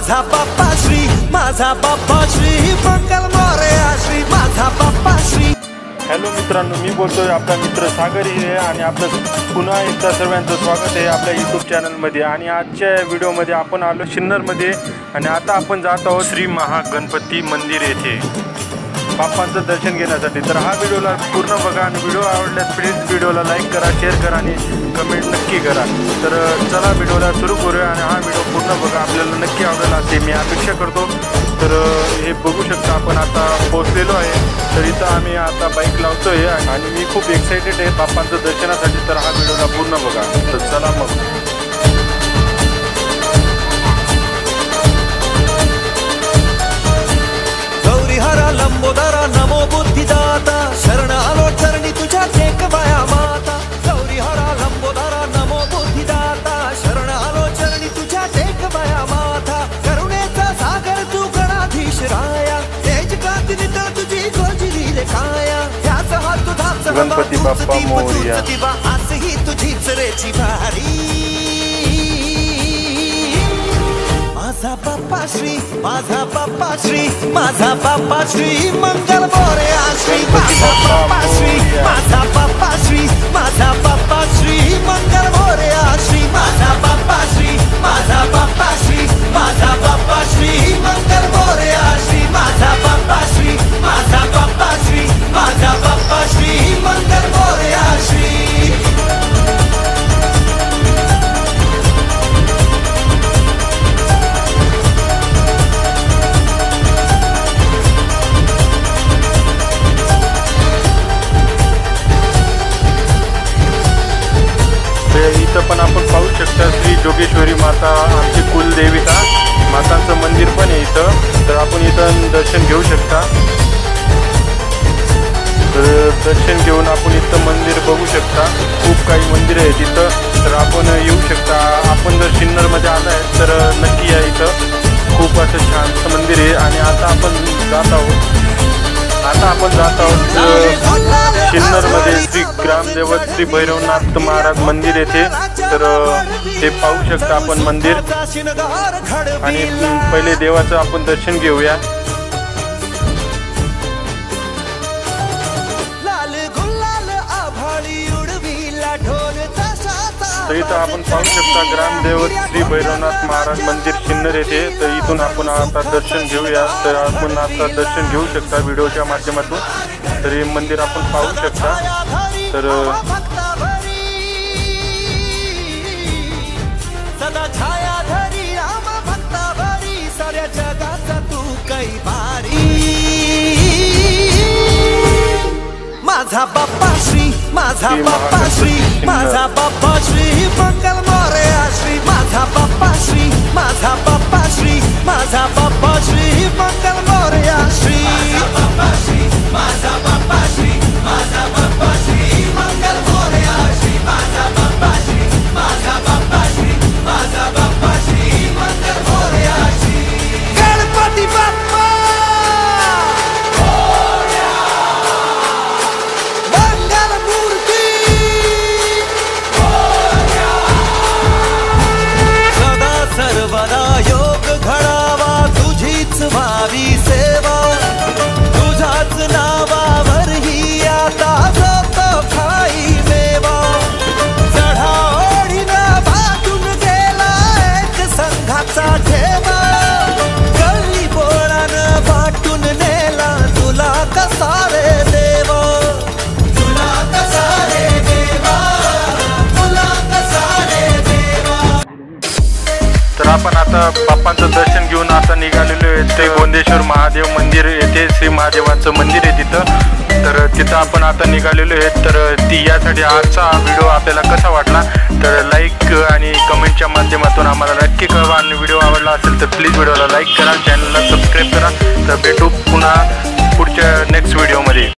माझा बाप्पा श्री माझा बाप्पा श्री मंगल मोरया श्री माझा बाप्पा श्री. हॅलो मित्रांनो मी बोलतोय आपला मित्र सागर हिरे आणि आपलं पुन्हा एकदा सर्वांचं स्वागत आहे आपल्या यूट्यूब चॅनलमध्ये आणि आजच्या व्हिडिओमध्ये आपण आलो सिन्नरमध्ये आणि आता आपण जात आहोत श्री महागणपती मंदिर येथे. बाप्पांचं दर्शन घेण्यासाठी. तर हा व्हिडिओला पूर्ण बघा आणि व्हिडिओ आवडल्यास प्लीज व्हिडिओला लाईक करा शेअर करा आणि कमेंट नक्की करा. तर चला व्हिडिओला सुरू करूया आणि हा व्हिडिओ पूर्ण बघा. आपल्याला नक्की आवडेल असे मी अपेक्षा करतो. तर हे बघू शकता आपण आता पोहोचलेलो आहे. तर इथं आम्ही आता बाईक लावतोय आणि मी खूप एक्साइटेड आहे बाप्पांचं दर्शनासाठी. तर हा व्हिडिओला पूर्ण बघा. तर चला मग. गणपती बाप्पा मोरया. आजही तुझीच रेची भारी. माझा बाप्पा श्री माझा बाप्पा श्री माझा बाप्पा श्री मंगल मोरया श्री माझा बाप्पा श्री माझा बाप्पा श्री माझा बाप्पा श्री दर्शन घेऊ शकता. तर दर्शन घेऊन आपण इथं मंदिर बघू शकता. खूप काही मंदिर आहेत इथं. तर आपण येऊ शकता. आपण जर सिन्नरमध्ये आला आहे तर नक्की या इथं. खूप असं छानसं मंदिर आहे. आणि आता आपण जात आहोत. आता आपण जात आहोत सिन्नरमध्ये श्री ग्रामदेवत श्री भैरवनाथ महाराज मंदिर येथे. तर ते पाहू शकता आपण मंदिर. आणि पहिले देवाचं आपण दर्शन घेऊया. तर इथं आपण पाहू शकता ग्रामदेवत श्री भैरवनाथ महाराज मंदिर सिन्नर येथे. तर इथून आपण आता दर्शन घेऊया. तर आपण आता दर्शन घेऊ शकता व्हिडिओच्या माध्यमातून. तर हे मंदिर आपण पाहू शकता. तर माझा बाप्पा श्री माझा बाप्पा श्री माझा बाप्पा श्री मंगल मोरया श्री माझा बाप्पा श्री माझा बाप्पा श्री माझा बाप्पा श्री आता बाप्पांचं दर्शन घेऊन आता निघालेलो आहे. ते गोंदेश्वर महादेव मंदिर येथे श्री महादेवांचं मंदिर आहे तिथं. तर तिथं आपण आता निघालेलो आहे. तर ती यासाठी आजचा व्हिडिओ आपल्याला कसा वाटला? तर लाईक आणि कमेंटच्या माध्यमातून आम्हाला नक्की कळवा. आणि व्हिडिओ आवडला असेल तर प्लीज व्हिडिओला लाईक करा. चॅनलला सबस्क्राईब करा. तर भेटू पुन्हा पुढच्या नेक्स्ट व्हिडिओमध्ये